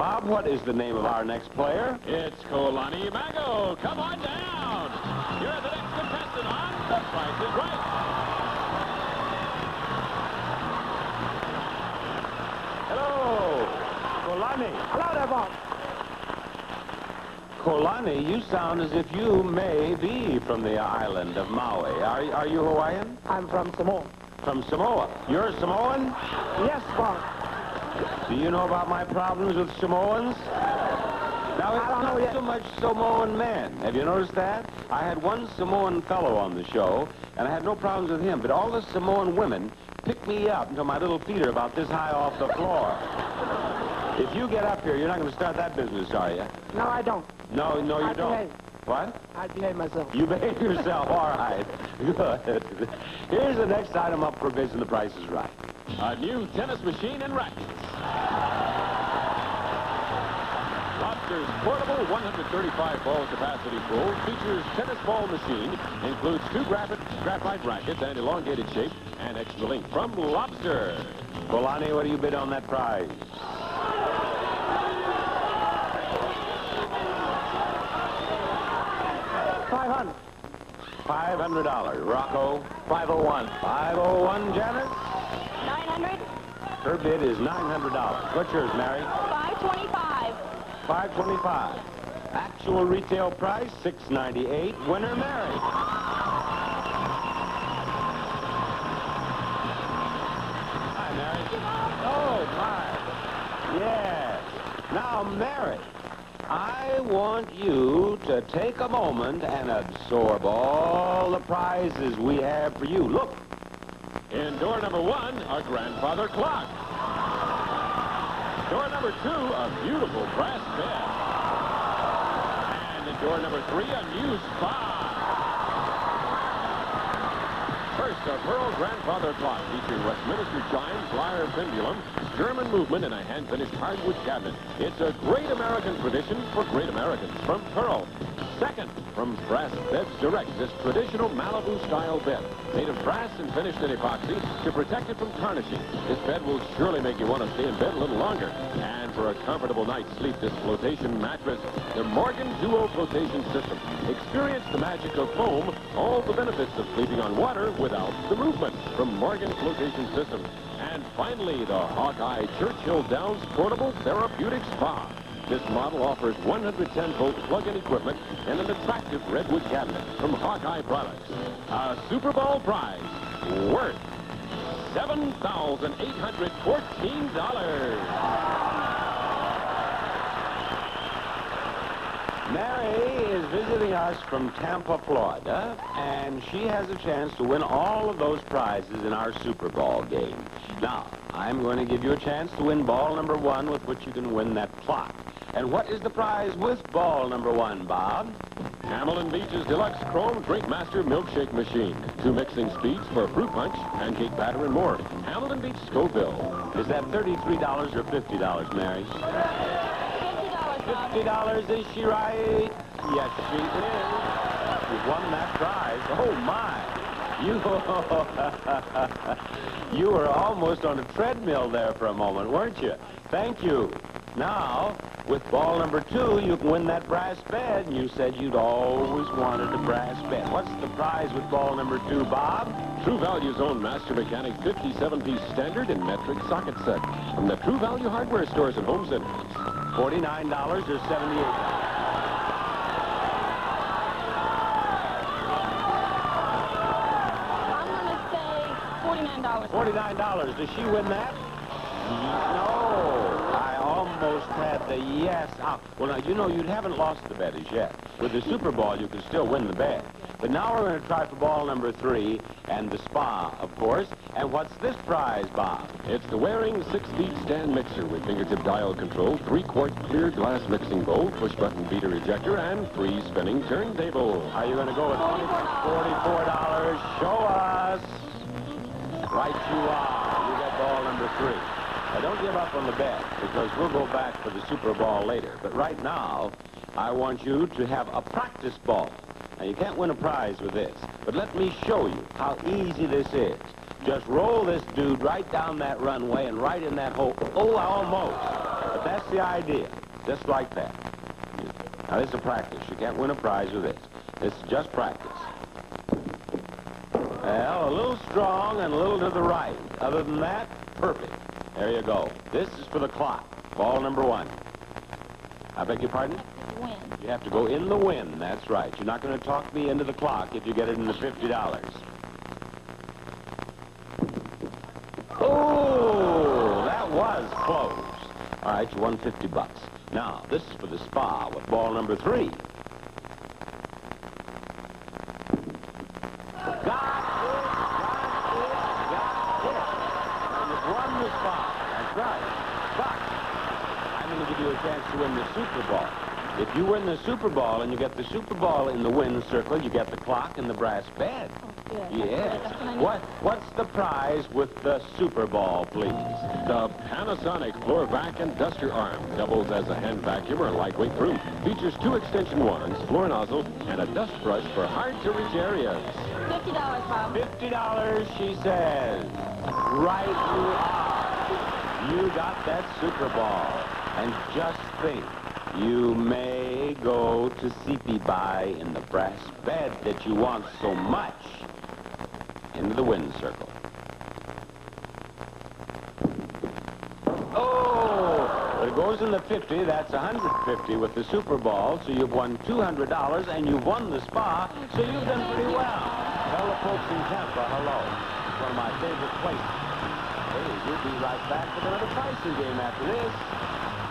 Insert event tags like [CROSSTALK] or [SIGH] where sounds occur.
Bob, what is the name of our next player? It's Kalani Mago. Come on down. You're the next contestant on The Price is Right. Hello, Kolani. Hello there, Bob. Kolani, you sound as if you may be from the island of Maui. Are, are you Hawaiian? I'm from Samoa. From Samoa. You're Samoan? Yes, Bob. Do you know about my problems with Samoans? Now, it's I don't know so much Samoan men. Have you noticed that? I had one Samoan fellow on the show, and I had no problems with him, but all the Samoan women pick me up until my little feet are about this high off the floor. If you get up here, you're not going to start that business, are you? No, I don't. No, no, you I don't. behave. What? I behave myself. You behave yourself. All right. [LAUGHS] Good. Here's the next item up for bids, and the price is right. A new tennis machine and rackets. Lobster's portable 135 ball capacity pool features tennis ball machine, includes two graphite, graphite rackets and elongated shape, and extra link from Lobster. Bolani, what do you bid on that prize? Five hundred. $500. Rocco? 501. 501, Janet? 900, Her bid is $900. What's yours, Mary? 525. 525. Actual retail price, 698. Winner, Mary. Hi, Mary. Oh, my. Yes. Now, Mary, I want you to take a moment and absorb all the prizes we have for you. Look, In door number one, a grandfather clock. Door number two, a beautiful brass bed. And in door number three, a new spa. A Pearl grandfather clock featuring Westminster chimes, lyre pendulum, German movement, and a hand-finished hardwood cabinet. It's a great American tradition for great Americans from Pearl. Second, from Brass Beds Direct, this traditional Malibu-style bed, made of brass and finished in epoxy to protect it from tarnishing. This bed will surely make you want to stay in bed a little longer. And for a comfortable night's sleep, this flotation mattress, the Morgan Duo Flotation System. Experience the magic of foam, all the benefits of sleeping on water without the movement from Morgan Flotation System. And finally, the Hawkeye Churchill Downs Portable Therapeutic Spa. This model offers 110-volt plug-in equipment and an attractive redwood cabinet from Hawkeye Products. A Super Ball prize worth $7,814. Mary is visiting us from Tampa, Florida, and she has a chance to win all of those prizes in our Super Ball game. Now, I'm going to give you a chance to win ball number one with which you can win that clock. And what is the prize with ball number one, Bob? Hamilton Beach's Deluxe Chrome Drink Master Milkshake Machine. Two mixing speeds for fruit punch, pancake batter, and more. Hamilton Beach Scovill. Is that $33 or $50, Mary? $50, is she right? Yes, she is. You've won that prize. Oh, my. You, [LAUGHS] you were almost on a treadmill there for a moment, weren't you? Thank you. Now, with ball number two, you can win that brass bed. And you said you'd always wanted a brass bed. What's the prize with ball number two, Bob? True Value's own Master Mechanic 57-piece standard and metric socket set from the True Value hardware stores and home centers. $49 or 78? I'm going to say $49. $49. Does she win that? No. Almost had the yes. Ah, well, now, you know, you haven't lost the bet as yet. With the Super Ball, you can still win the bet. But now we're going to try for ball number three and the spa, of course. And what's this prize, Bob? It's the Waring 6-speed stand mixer with fingertip dial control, 3-quart clear glass mixing bowl, push-button beater ejector, and free spinning turntable. Are you going to go with $44. $44? Show us. Right you are. You get ball number three. Now, don't give up on the bet, because we'll go back for the Super Ball later. But right now, I want you to have a practice ball. Now, you can't win a prize with this, but let me show you how easy this is. Just roll this dude right down that runway and right in that hole. Oh, almost. But But that's the idea. Just like that. Now, this is a practice. You can't win a prize with this. This is just practice. Well, a little strong and a little to the right. Other than that, perfect. There you go. This is for the clock. Ball number one. I beg your pardon? Win. You have to go in the win. That's right. You're not going to talk me into the clock if you get it in the $50. Oh, that was close. All right, you won 50 bucks. Now, this is for the spa with ball number three. Got it, got it, got it. And you've won the spa. That's right. But I'm going to give you a chance to win the Super Ball. If you win the Super Ball and you get the Super Ball in the win circle, you get the clock and the brass bed. Oh, Good. Yes. What What What's the prize with the Super Bowl, please? The Panasonic Floor Vac and Duster Arm doubles as a hand vacuum or lightweight broom. Features two extension wands, floor nozzle, and a dust brush for hard-to-reach areas. Fifty dollars, Bob. Fifty dollars, she says. Right you are. Got that Super Ball. And just think, you may go to CP buy in the brass bed that you want so much into the wind circle. Oh, but it goes in the 50. That's 150 with the Super Ball. So you've won $200 and you've won the spa. So you've done pretty well. Tell the folks in Tampa hello. It's one of my favorite places. Hey, we'll be right back with another pricing game after this.